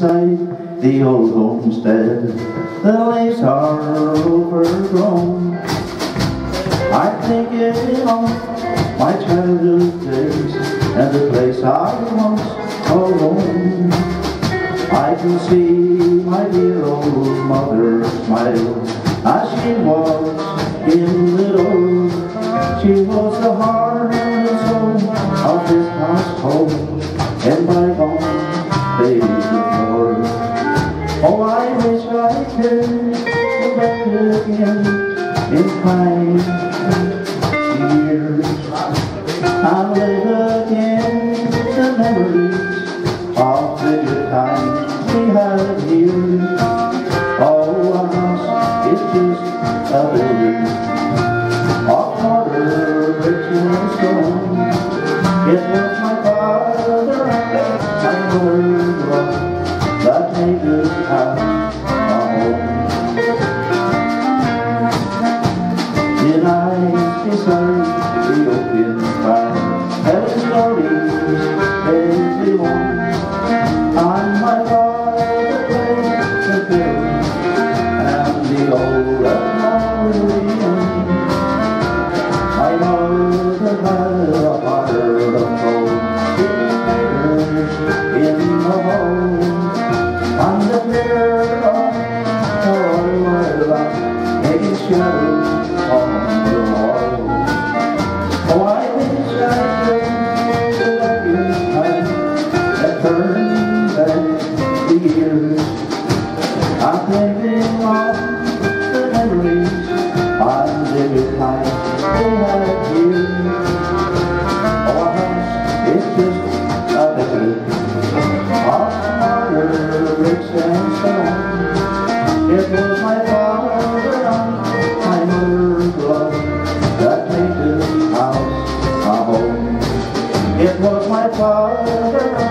the old homestead. The leaves are overgrown. I'm thinking of my childhood days and the place I once alone. I can see my dear old mother smile as she walks in the door. She was the heart and soul of this household and wish I could go back again in time years. I live again the memories of the good times we had here. Oh, our house is just a building of mortar, bricks and stone. Made is just a of bricks and stone. It was my father my mother's love that made this house home. It was my father